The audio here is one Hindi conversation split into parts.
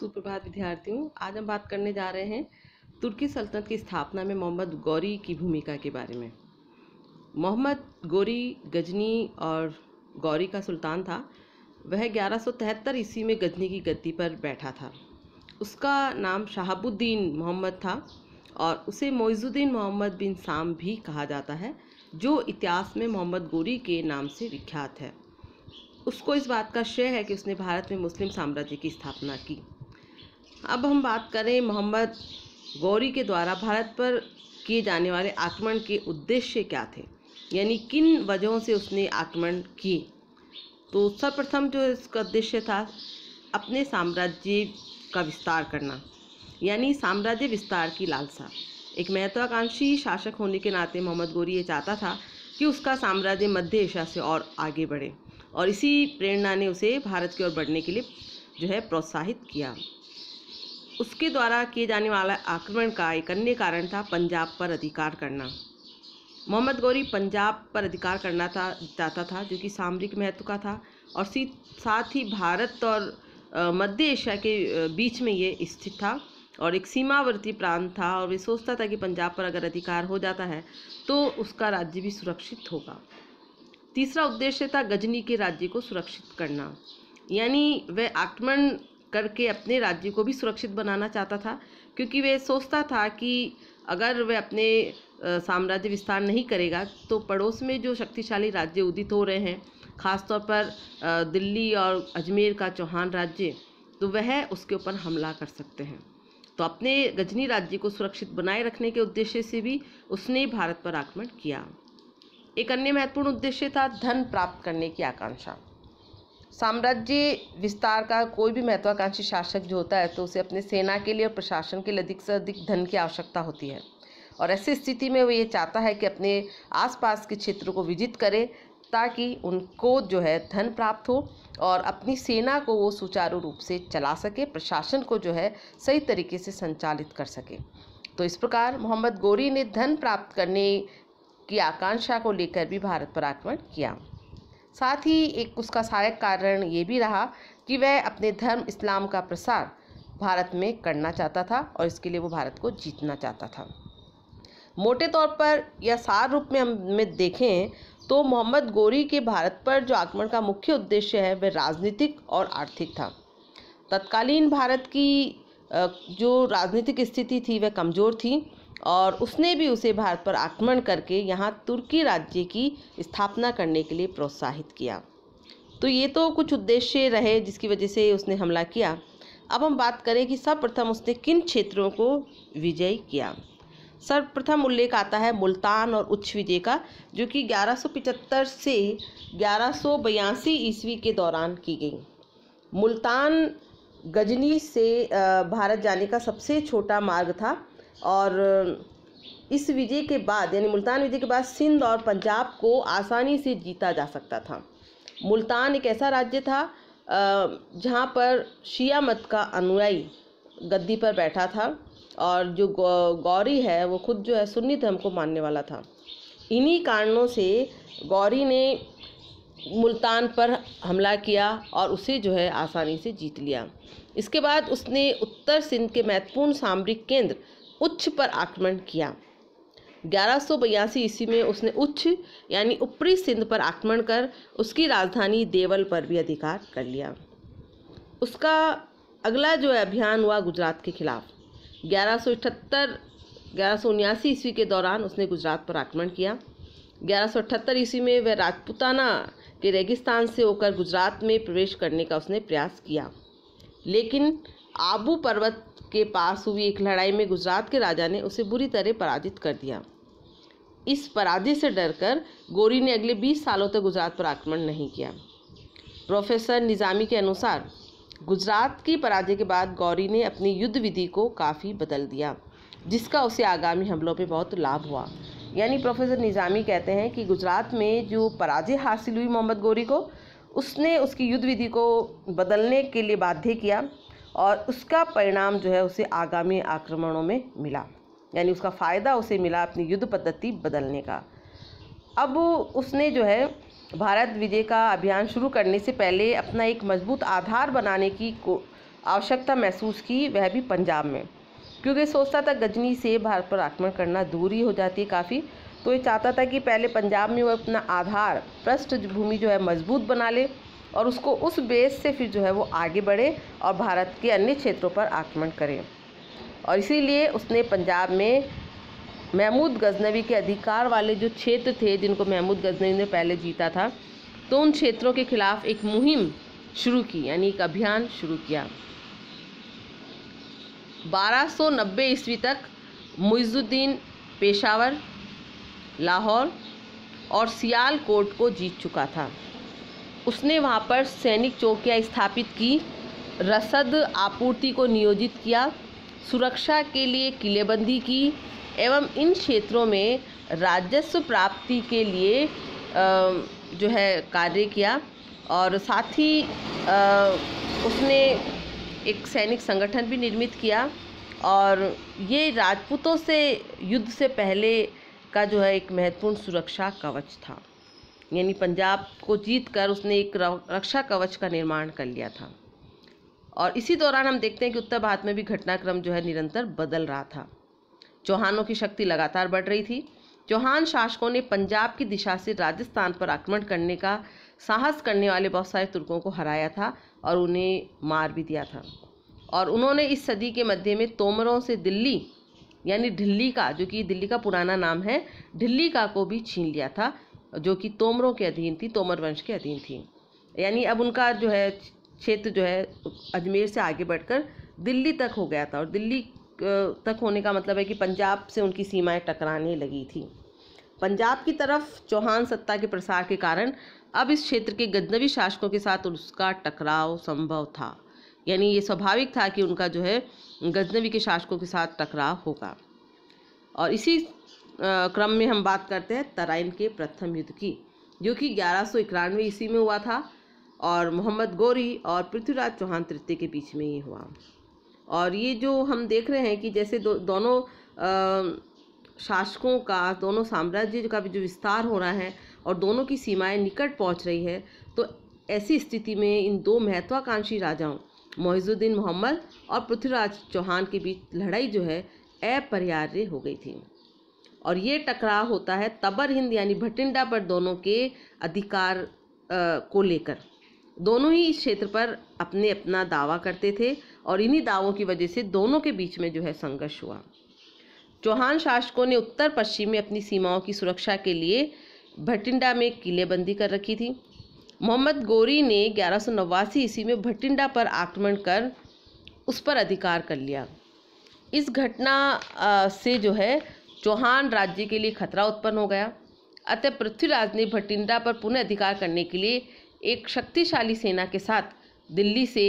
सुप्रभात विद्यार्थियों, आज हम बात करने जा रहे हैं तुर्की सल्तनत की स्थापना में मोहम्मद गौरी की भूमिका के बारे में। मोहम्मद गौरी गजनी और गौरी का सुल्तान था। वह 1173 ईस्वी में गजनी की गद्दी पर बैठा था। उसका नाम शहाबुद्दीन मोहम्मद था और उसे मोइजुद्दीन मोहम्मद बिन साम भी कहा जाता है, जो इतिहास में मोहम्मद गौरी के नाम से विख्यात है। उसको इस बात का श्रेय है कि उसने भारत में मुस्लिम साम्राज्य की स्थापना की। अब हम बात करें मोहम्मद गौरी के द्वारा भारत पर किए जाने वाले आक्रमण के उद्देश्य क्या थे? यानी किन वजहों से उसने आक्रमण किए तो सर्वप्रथम जो इसका उद्देश्य था, अपने साम्राज्य का विस्तार करना, यानी साम्राज्य विस्तार की लालसा। एक महत्वाकांक्षी शासक होने के नाते मोहम्मद गौरी ये चाहता था कि उसका साम्राज्य मध्य एशिया से और आगे बढ़े, और इसी प्रेरणा ने उसे भारत की ओर बढ़ने के लिए जो है प्रोत्साहित किया। उसके द्वारा किए जाने वाला आक्रमण का एक अन्य कारण था पंजाब पर अधिकार करना। मोहम्मद गौरी पंजाब पर अधिकार करना था, चाहता था, जो कि सामरिक महत्व का था और साथ ही भारत और मध्य एशिया के बीच में ये स्थित था और एक सीमावर्ती प्रांत था और वे सोचता था कि पंजाब पर अगर अधिकार हो जाता है तो उसका राज्य भी सुरक्षित होगा। तीसरा उद्देश्य था गजनी के राज्य को सुरक्षित करना। यानी वह आक्रमण करके अपने राज्य को भी सुरक्षित बनाना चाहता था, क्योंकि वह सोचता था कि अगर वह अपने साम्राज्य विस्तार नहीं करेगा तो पड़ोस में जो शक्तिशाली राज्य उदित हो रहे हैं, ख़ासतौर पर दिल्ली और अजमेर का चौहान राज्य तो वह उसके ऊपर हमला कर सकते हैं। तो अपने गजनी राज्य को सुरक्षित बनाए रखने के उद्देश्य से भी उसने भारत पर आक्रमण किया। एक अन्य महत्वपूर्ण उद्देश्य था धन प्राप्त करने की आकांक्षा। साम्राज्य विस्तार का कोई भी महत्वाकांक्षी शासक जो होता है तो उसे अपने सेना के लिए और प्रशासन के लिए अधिक से अधिक धन की आवश्यकता होती है। और ऐसी स्थिति में वो ये चाहता है कि अपने आसपास के क्षेत्र को विजित करे, ताकि उनको जो है धन प्राप्त हो और अपनी सेना को वो सुचारू रूप से चला सके, प्रशासन को जो है सही तरीके से संचालित कर सके। तो इस प्रकार मोहम्मद गोरी ने धन प्राप्त करने की आकांक्षा को लेकर भी भारत पर आक्रमण किया। साथ ही एक उसका सहायक कारण ये भी रहा कि वह अपने धर्म इस्लाम का प्रसार भारत में करना चाहता था और इसके लिए वो भारत को जीतना चाहता था। मोटे तौर पर या सार रूप में हम देखें तो मोहम्मद गोरी के भारत पर जो आक्रमण का मुख्य उद्देश्य है, वह राजनीतिक और आर्थिक था। तत्कालीन भारत की जो राजनीतिक स्थिति थी, वह कमज़ोर थी। और उसने भी उसे भारत पर आक्रमण करके यहाँ तुर्की राज्य की स्थापना करने के लिए प्रोत्साहित किया। तो ये तो कुछ उद्देश्य रहे जिसकी वजह से उसने हमला किया। अब हम बात करें कि सर्वप्रथम उसने किन क्षेत्रों को विजय किया। सर्वप्रथम उल्लेख आता है मुल्तान और उच्च विजय का, जो कि 1175 से ग्यारह ईस्वी के दौरान की गई। मुल्तान गजनी से भारत जाने का सबसे छोटा मार्ग था। और इस विजय के बाद, यानी मुल्तान विजय के बाद सिंध और पंजाब को आसानी से जीता जा सकता था। मुल्तान एक ऐसा राज्य था जहाँ पर शिया मत का अनुयायी गद्दी पर बैठा था और जो गौरी है, वो खुद जो है सुन्नी धर्म को मानने वाला था। इन्हीं कारणों से गौरी ने मुल्तान पर हमला किया और उसे जो है आसानी से जीत लिया। इसके बाद उसने उत्तर सिंध के महत्वपूर्ण सामरिक केंद्र उच्च पर आक्रमण किया। ग्यारह सौ ईस्वी में उसने उच्च यानी ऊपरी सिंध पर आक्रमण कर उसकी राजधानी देवल पर भी अधिकार कर लिया। उसका अगला जो अभियान हुआ गुजरात के खिलाफ। ग्यारह सौ अठहत्तर ग्यारह ईस्वी के दौरान उसने गुजरात पर आक्रमण किया। ग्यारह ईस्वी में वह राजपुताना के रेगिस्तान से होकर गुजरात में प्रवेश करने का उसने प्रयास किया। लेकिन आबू पर्वत के पास हुई एक लड़ाई में गुजरात के राजा ने उसे बुरी तरह पराजित कर दिया। इस पराजय से डरकर गोरी ने अगले 20 सालों तक गुजरात पर आक्रमण नहीं किया। प्रोफेसर निज़ामी के अनुसार, गुजरात की पराजय के बाद गौरी ने अपनी युद्ध विधि को काफ़ी बदल दिया, जिसका उसे आगामी हमलों पर बहुत लाभ हुआ। यानी प्रोफेसर निज़ामी कहते हैं कि गुजरात में जो पराजय हासिल हुई मोहम्मद गौरी को, उसने उसकी युद्ध विधि को बदलने के लिए बाध्य किया। और उसका परिणाम जो है उसे आगामी आक्रमणों में मिला। यानी उसका फ़ायदा उसे मिला अपनी युद्ध पद्धति बदलने का। अब उसने जो है भारत विजय का अभियान शुरू करने से पहले अपना एक मज़बूत आधार बनाने की को आवश्यकता महसूस की, वह भी पंजाब में। क्योंकि सोचता था गजनी से भारत पर आक्रमण करना दूरी हो जाती है काफ़ी। तो ये चाहता था कि पहले पंजाब में वो अपना आधार, पृष्ठभूमि जो है मज़बूत बना ले। और उसको उस बेस से फिर जो है वो आगे बढ़े और भारत के अन्य क्षेत्रों पर आक्रमण करें। और इसीलिए उसने पंजाब में महमूद गजनवी के अधिकार वाले जो क्षेत्र थे, जिनको महमूद गजनवी ने पहले जीता था तो उन क्षेत्रों के खिलाफ एक मुहिम शुरू की, यानी एक अभियान शुरू किया। 1290 ईस्वी तक मुइजुद्दीन पेशावर, लाहौर और सियालकोट को जीत चुका था। उसने वहाँ पर सैनिक चौकियाँ स्थापित की, रसद आपूर्ति को नियोजित किया, सुरक्षा के लिए किलेबंदी की, एवं इन क्षेत्रों में राजस्व प्राप्ति के लिए जो है कार्य किया। और साथ ही उसने एक सैनिक संगठन भी निर्मित किया। और ये राजपूतों से युद्ध से पहले का जो है एक महत्वपूर्ण सुरक्षा कवच था। यानी पंजाब को जीत कर उसने एक रक्षा कवच का निर्माण कर लिया था। और इसी दौरान हम देखते हैं कि उत्तर भारत में भी घटनाक्रम जो है निरंतर बदल रहा था। चौहानों की शक्ति लगातार बढ़ रही थी। चौहान शासकों ने पंजाब की दिशा से राजस्थान पर आक्रमण करने का, साहस करने वाले बहुत सारे तुर्कों को हराया था और उन्हें मार भी दिया था। और उन्होंने इस सदी के मध्य में तोमरों से दिल्ली, यानी ढिल्ली का, जो कि दिल्ली का पुराना नाम है, ढिल्ली का को भी छीन लिया था। जो कि तोमरों के अधीन थी, तोमर वंश के अधीन थी। यानी अब उनका जो है, क्षेत्र जो है, अजमेर से आगे बढ़कर दिल्ली तक हो गया था। और दिल्ली तक होने का मतलब है कि पंजाब से उनकी सीमाएँ टकराने लगी थी। पंजाब की तरफ़ चौहान सत्ता के प्रसार के कारण अब इस क्षेत्र के गजनवी शासकों के साथ उसका टकराव संभव था। यानी ये स्वाभाविक था कि उनका जो है गजनवी के शासकों के साथ टकराव होगा। और इसी क्रम में हम बात करते हैं तराइन के प्रथम युद्ध की। जो कि ग्यारह सौ इक्यानवे ईस्वी में हुआ था और मोहम्मद गौरी और पृथ्वीराज चौहान तृतीय के बीच में ये हुआ। और ये जो हम देख रहे हैं कि जैसे दो, दोनों शासकों का दोनों साम्राज्य का भी जो विस्तार हो रहा है और दोनों की सीमाएँ निकट पहुँच रही है तो ऐसी स्थिति में इन दो महत्वाकांक्षी राजाओं मोहिजुद्दीन मोहम्मद और पृथ्वीराज चौहान के बीच लड़ाई जो है अपरिहार्य हो गई थी। और ये टकराव होता है तबर हिंद यानी भटिंडा पर दोनों के अधिकार आ, को लेकर। दोनों ही इस क्षेत्र पर अपने अपना दावा करते थे और इन्हीं दावों की वजह से दोनों के बीच में जो है संघर्ष हुआ। चौहान शासकों ने उत्तर पश्चिम में अपनी सीमाओं की सुरक्षा के लिए भटिंडा में किलेबंदी कर रखी थी। मोहम्मद गोरी ने ग्यारह ईस्वी में भटिंडा पर आक्रमण कर उस पर अधिकार कर लिया। इस घटना से जो है चौहान राज्य के लिए खतरा उत्पन्न हो गया। अतः पृथ्वीराज ने भटिंडा पर पुनः अधिकार करने के लिए एक शक्तिशाली सेना के साथ दिल्ली से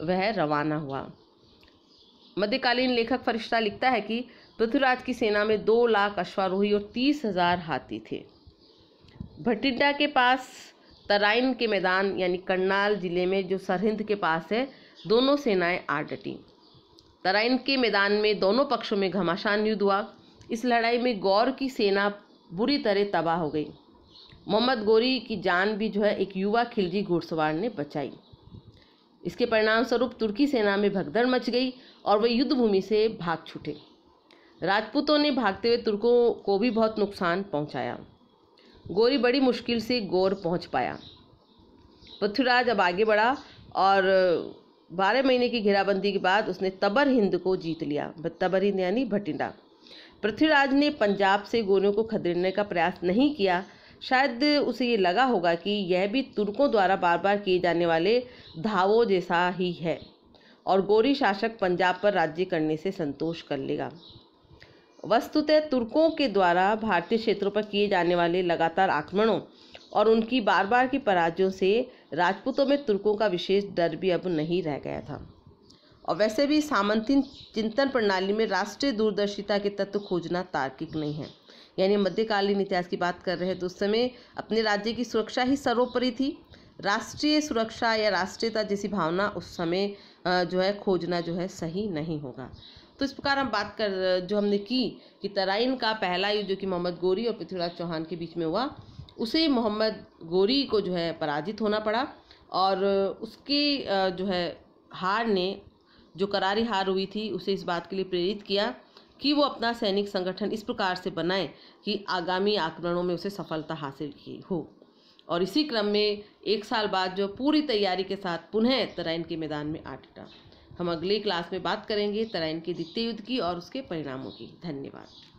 वह रवाना हुआ। मध्यकालीन लेखक फरिश्ता लिखता है कि पृथ्वीराज की सेना में दो लाख अश्वारोही और तीस हज़ार हाथी थे। भटिंडा के पास तराइन के मैदान यानी करनाल ज़िले में जो सरहिंद के पास है, दोनों सेनाएँ आ डटी। तराइन के मैदान में दोनों पक्षों में घमासान युद्ध हुआ। इस लड़ाई में गौर की सेना बुरी तरह तबाह हो गई। मोहम्मद गोरी की जान भी जो है एक युवा खिलजी घुड़सवार ने बचाई। इसके परिणाम स्वरूप तुर्की सेना में भगदड़ मच गई और वे युद्ध भूमि से भाग छूटे। राजपूतों ने भागते हुए तुर्कों को भी बहुत नुकसान पहुँचाया। गोरी बड़ी मुश्किल से गौर पहुँच पाया। पृथ्वीराज अब आगे बढ़ा और बारह महीने की घेराबंदी के बाद उसने तबर हिंद को जीत लिया। तबर हिंद यानी भटिंडा। पृथ्वीराज ने पंजाब से गोरों को खदेड़ने का प्रयास नहीं किया। शायद उसे ये लगा होगा कि यह भी तुर्कों द्वारा बार बार किए जाने वाले धावों जैसा ही है और गोरी शासक पंजाब पर राज्य करने से संतोष कर लेगा। वस्तुतः तुर्कों के द्वारा भारतीय क्षेत्रों पर किए जाने वाले लगातार आक्रमणों और उनकी बार बार की पराजयों से राजपूतों में तुर्कों का विशेष डर भी अब नहीं रह गया था। और वैसे भी सामंतीन चिंतन प्रणाली में राष्ट्रीय दूरदर्शिता के तत्व खोजना तार्किक नहीं है। यानी मध्यकालीन इतिहास की बात कर रहे हैं तो उस समय अपने राज्य की सुरक्षा ही सर्वोपरि थी। राष्ट्रीय सुरक्षा या राष्ट्रीयता जैसी भावना उस समय जो है खोजना जो है सही नहीं होगा। तो इस प्रकार हम बात कर, जो हमने की कि तराइन का पहला युद्ध जो कि मोहम्मद गोरी और पृथ्वीराज चौहान के बीच में हुआ, उसे मोहम्मद गोरी को जो है पराजित होना पड़ा और उसकी जो है हार ने जो करारी हार हुई थी, उसे इस बात के लिए प्रेरित किया कि वो अपना सैनिक संगठन इस प्रकार से बनाए कि आगामी आक्रमणों में उसे सफलता हासिल की हो। और इसी क्रम में एक साल बाद जो पूरी तैयारी के साथ पुनः तराइन के मैदान में आ डटा हम अगले क्लास में बात करेंगे तराइन के द्वितीय युद्ध की और उसके परिणामों की। धन्यवाद।